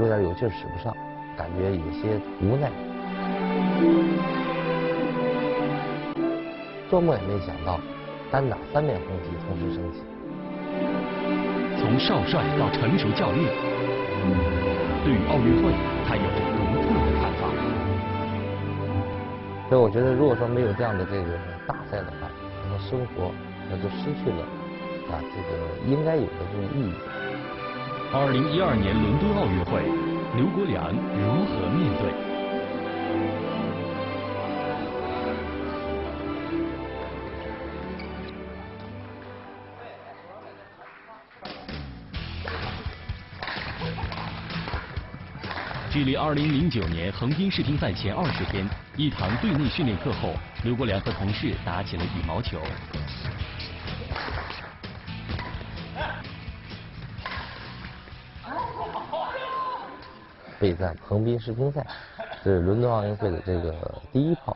有点有劲使不上，感觉有些无奈。做梦也没想到，单打三面红旗同时升起。从少帅到成熟教练，对于奥运会，他有着独特的看法。所以我觉得，如果说没有这样的这个大赛的话，可能生活那就失去了啊这个应该有的这种意义。二零一二年伦敦奥运会，刘国梁如何面对？距离2009年横滨世乒赛前二十天，一堂队内训练课后，刘国梁和同事打起了羽毛球。备战横滨世乒赛是伦敦奥运会的这个第一炮，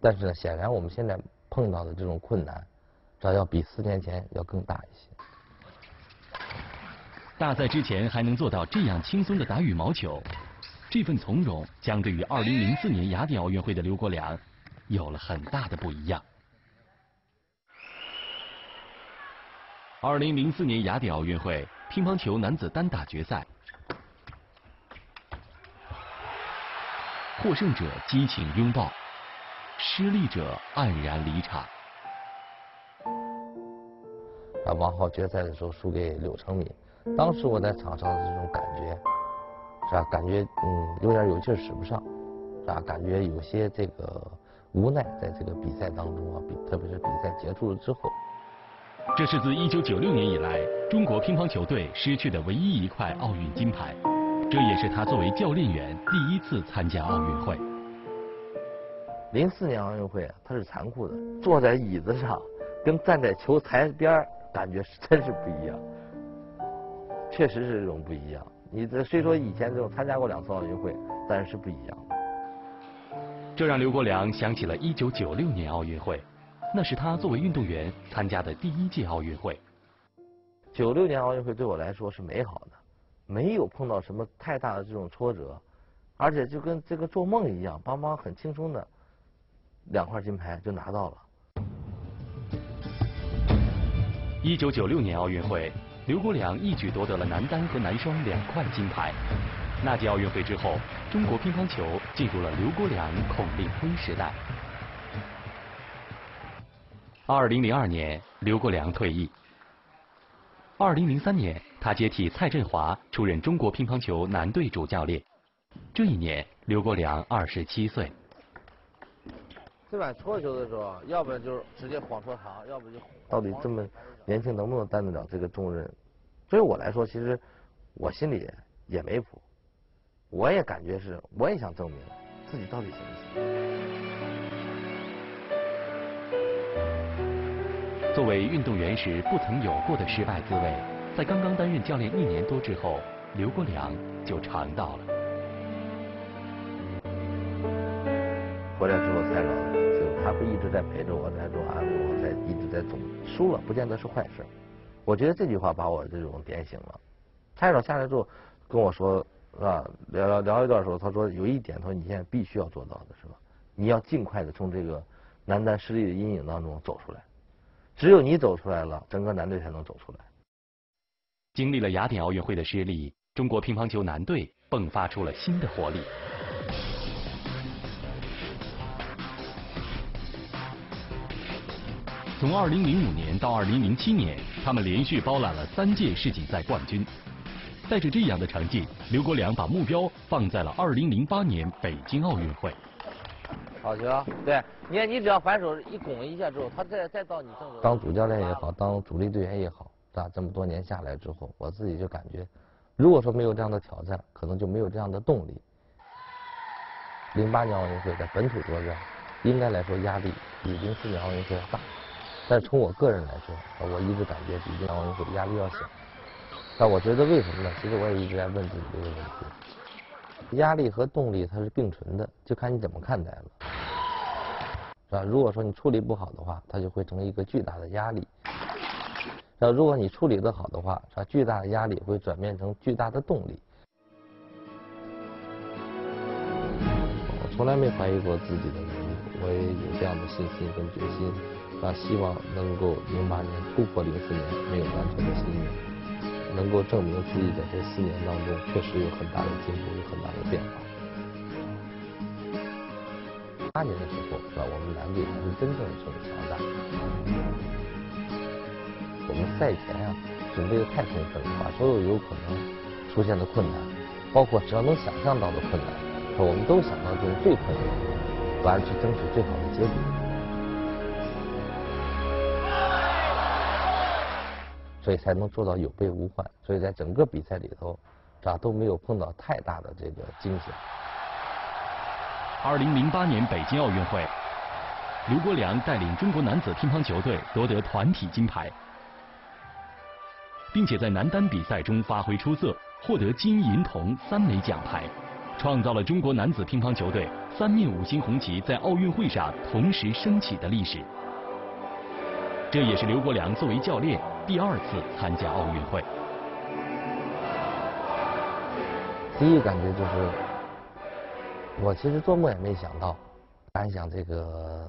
但是呢，显然我们现在碰到的这种困难，这要比四年前要更大一些。大赛之前还能做到这样轻松的打羽毛球，这份从容将对于2004年雅典奥运会的刘国梁有了很大的不一样。2004年雅典奥运会乒乓球男子单打决赛，获胜者激情拥抱，失利者黯然离场。啊，王浩决赛的时候输给柳成敏。当时我在场上的这种感觉，是吧？感觉嗯有点有劲使不上，是吧？感觉有些这个无奈，在这个比赛当中啊，比特别是比赛结束了之后。这是自1996年以来中国乒乓球队失去的唯一一块奥运金牌，这也是他作为教练员第一次参加奥运会。零四年奥运会啊，它是残酷的，坐在椅子上跟站在球台边感觉是真是不一样。确实是这种不一样。你这虽说以前这种参加过两次奥运会，但是不一样。这让刘国梁想起了1996年奥运会，那是他作为运动员参加的第一届奥运会。96年奥运会对我来说是美好的，没有碰到什么太大的这种挫折，而且就跟这个做梦一样，邦邦很轻松的两块金牌就拿到了。1996年奥运会。刘国梁一举夺得了男单和男双两块金牌。那届奥运会之后，中国乒乓球进入了刘国梁、孔令辉时代。二零零二年，刘国梁退役。二零零三年，他接替蔡振华出任中国乒乓球男队主教练。这一年，刘国梁二十七岁。这把搓球的时候，要不然就是直接晃搓长，要不就到底这么年轻能不能担得了这个重任？对于我来说，其实我心里也没谱，我也感觉是，我也想证明自己到底行不行。作为运动员时不曾有过的失败滋味，在刚刚担任教练一年多之后，刘国梁就尝到了。回来之后才知道。他会一直在陪着我，在做安慰我，在一直在总输了，不见得是坏事。我觉得这句话把我这种点醒了。蔡导下来之后跟我说，是吧？聊聊聊一段时候，他说有一点，他说你现在必须要做到的是吧？你要尽快的从这个男单失利的阴影当中走出来。只有你走出来了，整个男队才能走出来。经历了雅典奥运会的失利，中国乒乓球男队迸发出了新的活力。从2005年到2007年，他们连续包揽了三届世锦赛冠军。带着这样的成绩，刘国梁把目标放在了2008年北京奥运会。好球，对，你看你只要反手一拱一下之后，他再再到你正手。当主教练也好，当主力队员也好，啊？这么多年下来之后，我自己就感觉，如果说没有这样的挑战，可能就没有这样的动力。08年奥运会在本土作战，应该来说压力比04年奥运会要大。但是从我个人来说，我一直感觉比这奥运会压力要小。但我觉得为什么呢？其实我也一直在问自己这个问题：压力和动力它是并存的，就看你怎么看待了，是吧？如果说你处理不好的话，它就会成为一个巨大的压力；那如果你处理得好的话，是吧？巨大的压力会转变成巨大的动力。我从来没怀疑过自己的能力，我也有这样的信心跟决心，把希望能够零八年突破零四年没有完成的心愿，能够证明自己在这四年当中确实有很大的进步，有很大的变化。八年的时候，是吧？我们篮队才是真正的到长大。我们赛前啊，准备的太充分了，把所有有可能出现的困难，包括只要能想象到的困难，我们都想到就是最困难，完了去争取最好的结果。所以才能做到有备无患。所以在整个比赛里头，是吧？都没有碰到太大的这个惊险。二零零八年北京奥运会，刘国梁带领中国男子乒乓球队夺得团体金牌，并且在男单比赛中发挥出色，获得金银铜三枚奖牌，创造了中国男子乒乓球队三面五星红旗在奥运会上同时升起的历史。这也是刘国梁作为教练第二次参加奥运会。第一感觉就是。我其实做梦也没想到，敢想这个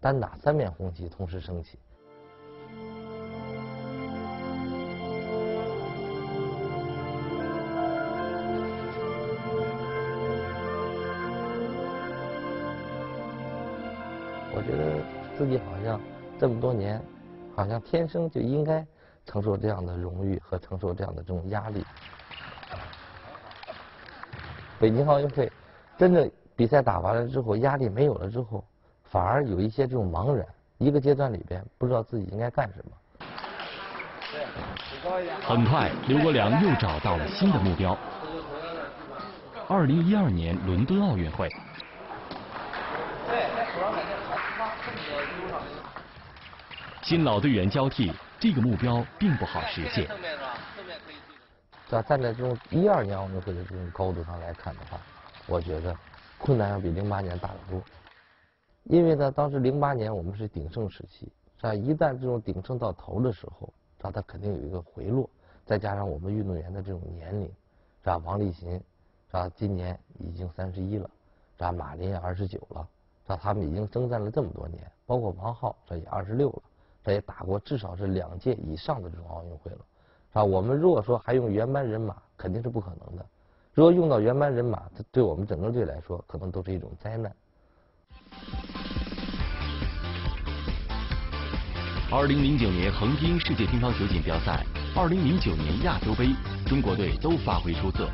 单打三面红旗同时升起。我觉得自己好像这么多年，好像天生就应该承受这样的荣誉和承受这样的这种压力。北京奥运会。真正比赛打完了之后，压力没有了之后，反而有一些这种茫然。一个阶段里边，不知道自己应该干什么。很快，刘国梁又找到了新的目标。二零一二年伦敦奥运会，新老队员交替，这个目标并不好实现。在站在这种一二年奥运会的这种高度上来看的话。我觉得困难要比零八年大得多，因为呢，当时零八年我们是鼎盛时期，是吧？一旦这种鼎盛到头的时候，是吧？它肯定有一个回落，再加上我们运动员的这种年龄，是吧？王励勤，是吧？今年已经三十一了，是吧？马林也二十九了，是吧？他们已经征战了这么多年，包括王浩，这也二十六了，他也打过至少是两届以上的这种奥运会了，是吧？我们如果说还用原班人马，肯定是不可能的。如果用到原班人马，这对我们整个队来说，可能都是一种灾难。二零零九年横滨世界乒乓球锦标赛，二零零九年亚洲杯，中国队都发挥出色，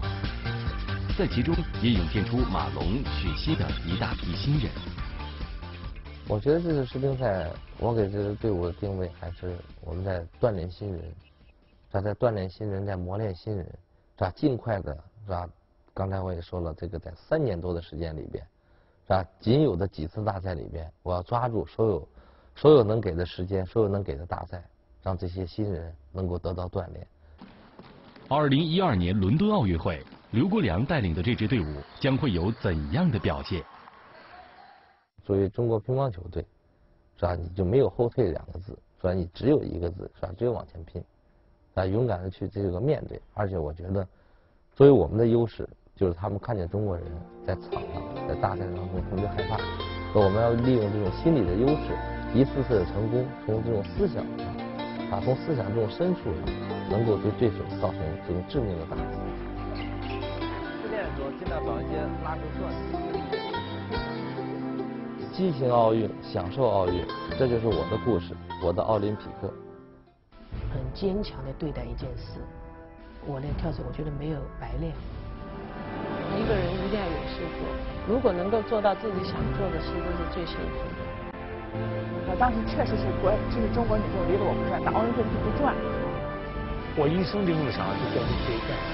在其中也涌现出马龙、许昕等一大批新人。我觉得这次世乒赛，我给这支队伍的定位还是我们在锻炼新人，在在锻炼新人，在磨练新人，是吧？尽快的。是吧？刚才我也说了，这个在三年多的时间里边，是吧？仅有的几次大赛里边，我要抓住所有所有能给的时间，所有能给的大赛，让这些新人能够得到锻炼。二零一二年伦敦奥运会，刘国梁带领的这支队伍将会有怎样的表现？作为中国乒乓球队，是吧？你就没有后退两个字，是吧？你只有一个字，是吧？只有往前拼，啊，勇敢的去这个面对。而且我觉得。作为我们的优势，就是他们看见中国人在场上，在大赛当中特别害怕，所以我们要利用这种心理的优势，一次次的成功，从这种思想上，啊，从思想这种深处上，能够对对手造成这种致命的打击。训练的时候尽量找一些拉伸段子。激情奥运，享受奥运，这就是我的故事，我的奥林匹克。很坚强的对待一件事。我练跳水，我觉得没有白练。一个人一定要有事做，如果能够做到自己想做的事，这是最幸福的。我当时确实是国，就是中国女足离了我不转，打奥运会就不转。我一生的梦想就变成这一件事。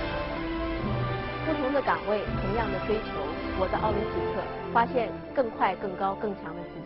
不同的岗位，同样的追求，我的奥林匹克，发现更快、更高、更强的自己。